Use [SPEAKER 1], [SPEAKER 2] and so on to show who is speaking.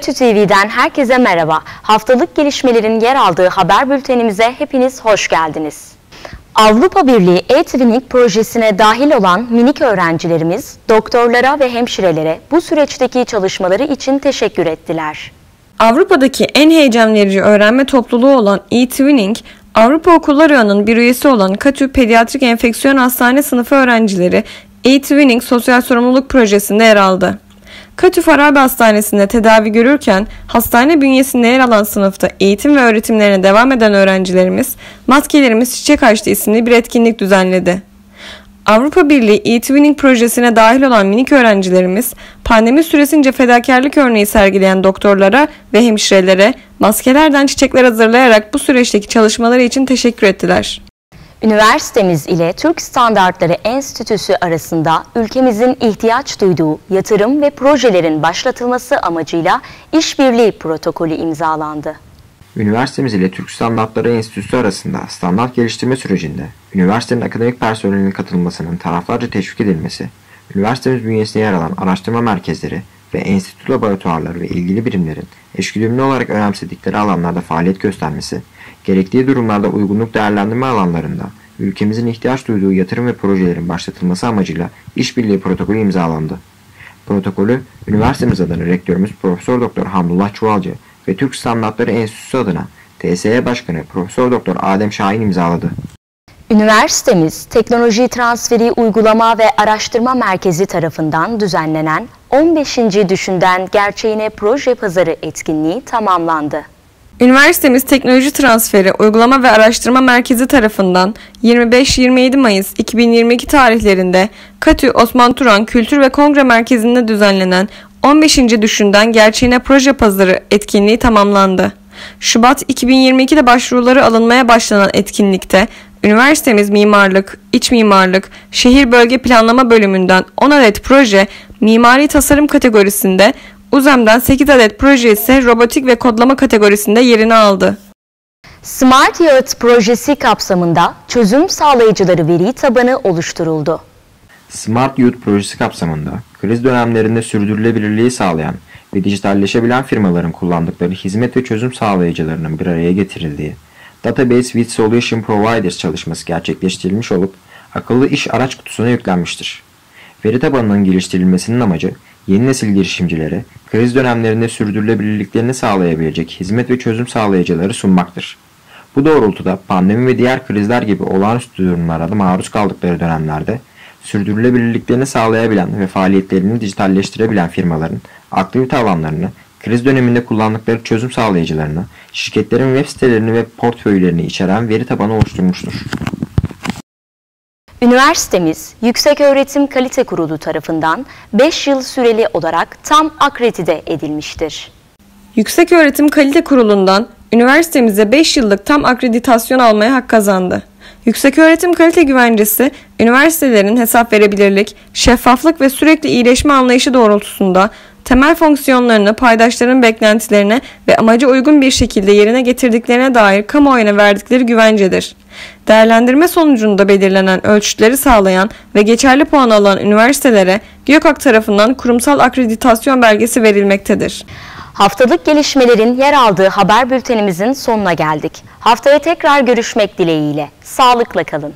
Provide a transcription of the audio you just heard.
[SPEAKER 1] Katü TV'den herkese merhaba. Haftalık gelişmelerin yer aldığı haber bültenimize hepiniz hoş geldiniz. Avrupa Birliği e-Twinning projesine dahil olan minik öğrencilerimiz doktorlara ve hemşirelere bu süreçteki çalışmaları için teşekkür ettiler.
[SPEAKER 2] Avrupa'daki en heyecan verici öğrenme topluluğu olan e-Twinning, Avrupa Okullar Ağı'nın bir üyesi olan Katü Pediatrik Enfeksiyon Hastane sınıfı öğrencileri e-Twinning Sosyal Sorumluluk Projesi'nde yer aldı. Katü Farabi Hastanesi'nde tedavi görürken hastane bünyesinde yer alan sınıfta eğitim ve öğretimlerine devam eden öğrencilerimiz Maskelerimiz Çiçek Açtı isimli bir etkinlik düzenledi. Avrupa Birliği e-Twinning projesine dahil olan minik öğrencilerimiz pandemi süresince fedakarlık örneği sergileyen doktorlara ve hemşirelere maskelerden çiçekler hazırlayarak bu süreçteki çalışmaları için teşekkür ettiler.
[SPEAKER 1] Üniversitemiz ile Türk Standartları Enstitüsü arasında ülkemizin ihtiyaç duyduğu yatırım ve projelerin başlatılması amacıyla işbirliği protokolü imzalandı.
[SPEAKER 3] Üniversitemiz ile Türk Standartları Enstitüsü arasında standart geliştirme sürecinde üniversitenin akademik personelinin katılmasının taraflarca teşvik edilmesi, üniversitemiz bünyesinde yer alan araştırma merkezleri ve enstitü laboratuvarları ve ilgili birimlerin eşgüdümlü olarak önemsedikleri alanlarda faaliyet göstermesi, gerektiği durumlarda uygunluk değerlendirme alanlarında ülkemizin ihtiyaç duyduğu yatırım ve projelerin başlatılması amacıyla işbirliği protokolü imzalandı. Protokolü üniversitemiz adına rektörümüz Profesör Doktor Hamdullah Çuvalcı ve Türk Standartları Enstitüsü adına TSE Başkanı Profesör Doktor Adem Şahin imzaladı.
[SPEAKER 1] Üniversitemiz Teknoloji Transferi Uygulama ve Araştırma Merkezi tarafından düzenlenen 15. Düşünden Gerçeğine Proje Pazarı etkinliği tamamlandı.
[SPEAKER 2] Üniversitemiz Teknoloji Transferi Uygulama ve Araştırma Merkezi tarafından 25-27 Mayıs 2022 tarihlerinde Katü Osman Turan Kültür ve Kongre Merkezi'nde düzenlenen 15. Düşünden Gerçeğine Proje Pazarı etkinliği tamamlandı. Şubat 2022'de başvuruları alınmaya başlanan etkinlikte üniversitemiz mimarlık, iç mimarlık, şehir bölge planlama bölümünden 10 adet proje mimari tasarım kategorisinde UZEM'den 8 adet proje ise robotik ve kodlama kategorisinde yerini aldı.
[SPEAKER 1] Smart Yağıt projesi kapsamında çözüm sağlayıcıları veri tabanı oluşturuldu.
[SPEAKER 3] Smart Youth projesi kapsamında kriz dönemlerinde sürdürülebilirliği sağlayan ve dijitalleşebilen firmaların kullandıkları hizmet ve çözüm sağlayıcılarının bir araya getirildiği Database with Solution Providers çalışması gerçekleştirilmiş olup akıllı iş araç kutusuna yüklenmiştir. Veri tabanının geliştirilmesinin amacı yeni nesil girişimcilere kriz dönemlerinde sürdürülebilirliklerini sağlayabilecek hizmet ve çözüm sağlayıcıları sunmaktır. Bu doğrultuda pandemi ve diğer krizler gibi olağanüstü durumlara maruz kaldıkları dönemlerde sürdürülebilirliklerini sağlayabilen ve faaliyetlerini dijitalleştirebilen firmaların aktivite alanlarını, kriz döneminde kullandıkları çözüm sağlayıcılarını, şirketlerin web sitelerini ve portföylerini içeren veri tabanı oluşturmuştur.
[SPEAKER 1] Üniversitemiz Yükseköğretim Kalite Kurulu tarafından 5 yıl süreli olarak tam akredite edilmiştir.
[SPEAKER 2] Yükseköğretim Kalite Kurulu'ndan üniversitemize 5 yıllık tam akreditasyon almaya hak kazandı. Yükseköğretim kalite güvencesi, üniversitelerin hesap verebilirlik, şeffaflık ve sürekli iyileşme anlayışı doğrultusunda temel fonksiyonlarını paydaşların beklentilerine ve amaca uygun bir şekilde yerine getirdiklerine dair kamuoyuna verdikleri güvencedir. Değerlendirme sonucunda belirlenen ölçütleri sağlayan ve geçerli puan alan üniversitelere GÖKAK tarafından kurumsal akreditasyon belgesi verilmektedir.
[SPEAKER 1] Haftalık gelişmelerin yer aldığı haber bültenimizin sonuna geldik. Haftaya tekrar görüşmek dileğiyle. Sağlıkla kalın.